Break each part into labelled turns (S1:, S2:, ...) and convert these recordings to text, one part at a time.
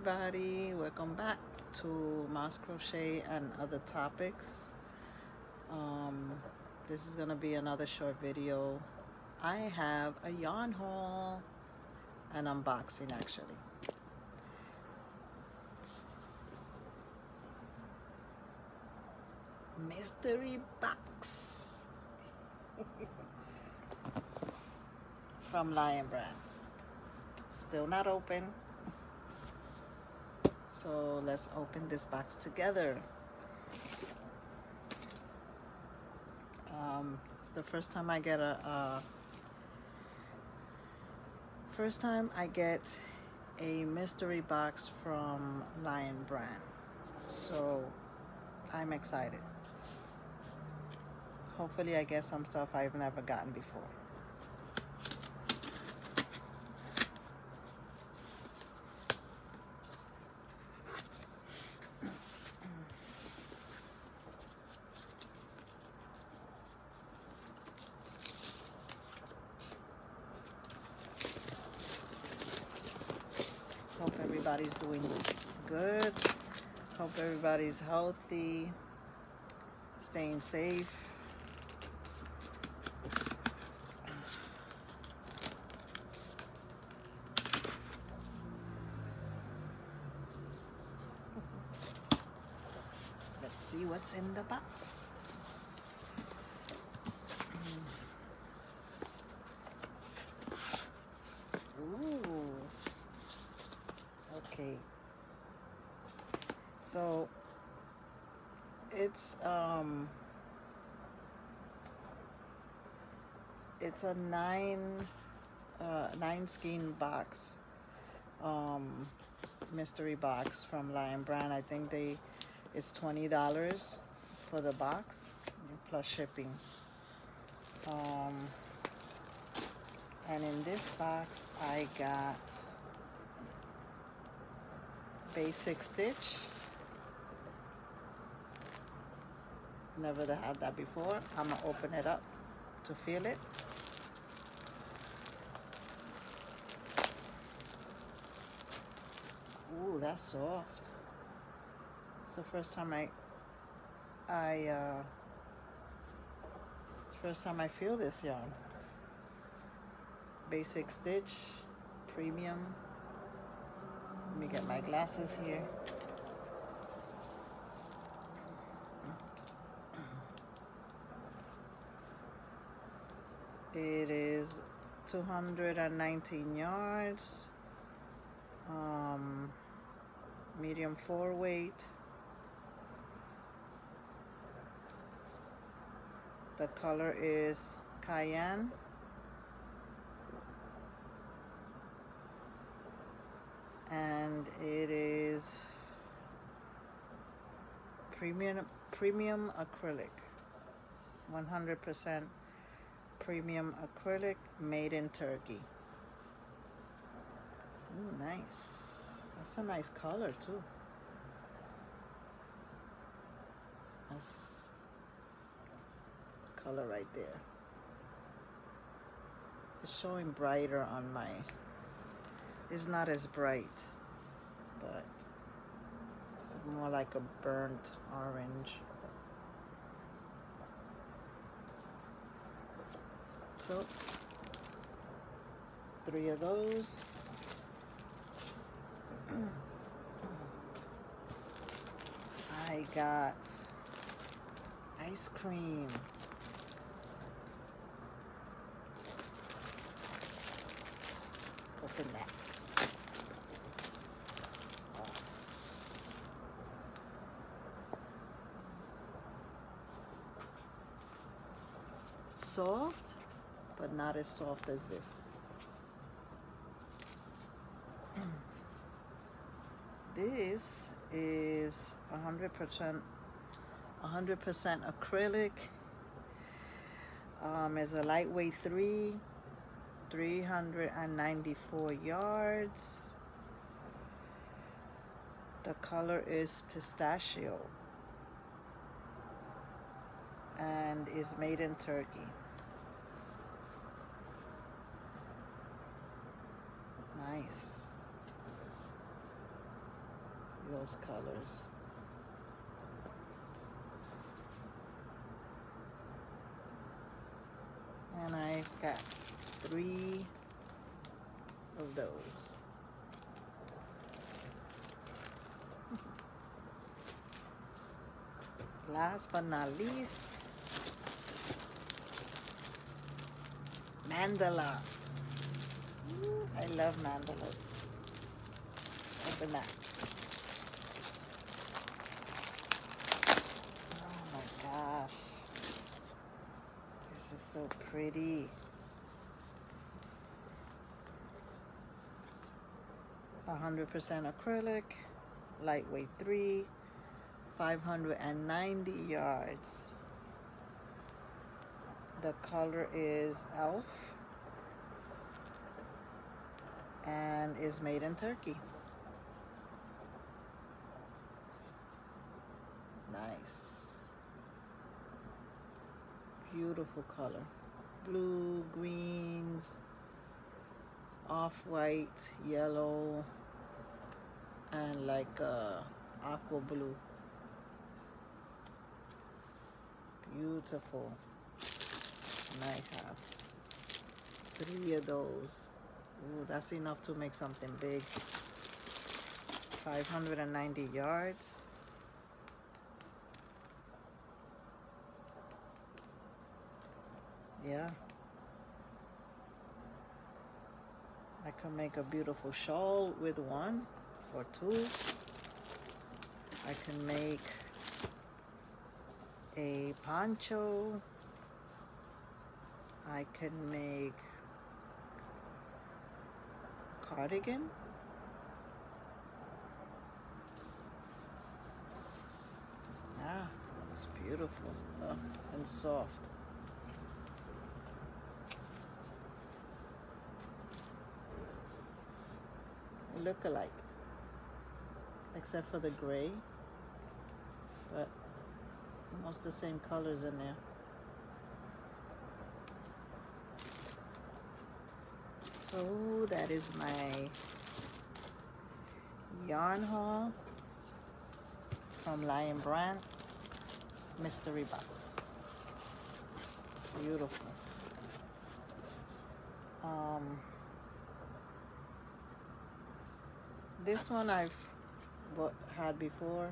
S1: everybody. Welcome back to Ma's Crochet and other topics. Um, this is gonna be another short video. I have a yarn haul an unboxing actually. Mystery box. From Lion Brand. Still not open so let's open this box together. Um, it's the first time I get a, first time I get a mystery box from Lion Brand. So I'm excited. Hopefully I get some stuff I've never gotten before Hope everybody's doing good. Hope everybody's healthy, staying safe. Let's see what's in the box. Ooh. Okay. So it's um it's a nine uh, nine skein box um mystery box from Lion Brand. I think they it's twenty dollars for the box plus shipping. Um and in this box I got basic stitch never had that before. I'm gonna open it up to feel it. Ooh, that's soft. It's the first time I I uh first time I feel this yarn basic stitch premium. Let me get my glasses here. It is 219 yards, um, medium four weight. The color is cayenne. and it is premium premium acrylic 100% premium acrylic made in Turkey. Ooh, nice. That's a nice color too. That's color right there. It's showing brighter on my it's not as bright, but it's more like a burnt orange. So, three of those. I got ice cream. Open that. soft, but not as soft as this. this is 100% 100% acrylic. Um, is a lightweight three, 394 yards. The color is pistachio and is made in Turkey. Nice. those colors. And I've got three of those. Last but not least, mandala. I love mandalas. Open that. Oh my gosh. This is so pretty. hundred percent acrylic, lightweight three, 590 yards. The color is Elf and is made in Turkey. Nice. Beautiful color. Blue, greens, off-white, yellow, and like uh, aqua blue. Beautiful. And I have three of those. Ooh, that's enough to make something big. 590 yards. Yeah. I can make a beautiful shawl with one or two. I can make a poncho. I can make cardigan. Yeah, it's beautiful oh, and soft. Look alike, except for the gray, but almost the same colors in there. So that is my yarn haul from Lion Brand mystery box. Beautiful. Um, this one I've bought, had before,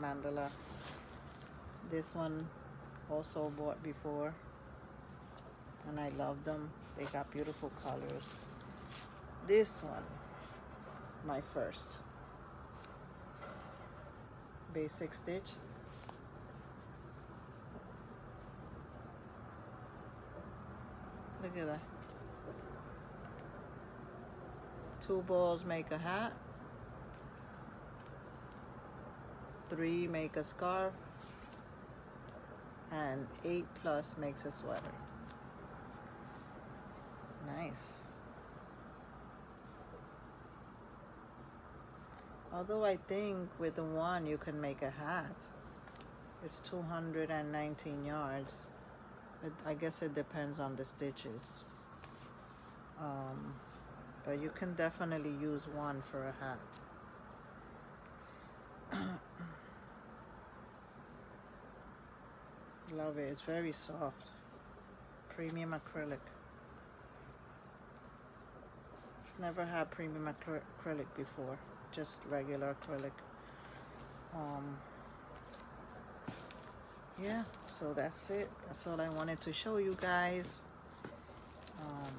S1: mandala. This one also bought before and I love them. They got beautiful colors. This one, my first. Basic stitch. Look at that. Two balls make a hat. Three make a scarf. And eight plus makes a sweater. Nice. Although I think with the one you can make a hat. It's 219 yards. It, I guess it depends on the stitches. Um, but you can definitely use one for a hat. Love it. It's very soft. Premium acrylic. Never had premium acrylic before, just regular acrylic. Um, yeah, so that's it. That's all I wanted to show you guys. Um,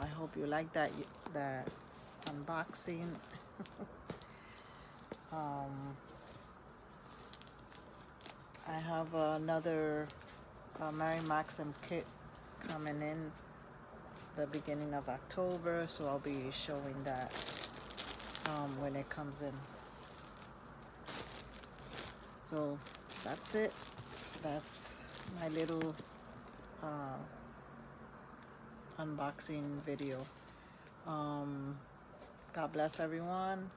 S1: I hope you like that that unboxing. um, I have another uh, Mary Maxim kit coming in the beginning of October, so I'll be showing that um, when it comes in. So that's it. That's my little uh, unboxing video. Um, God bless everyone.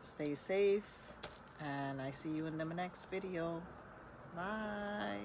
S1: Stay safe. And I see you in the next video. Bye.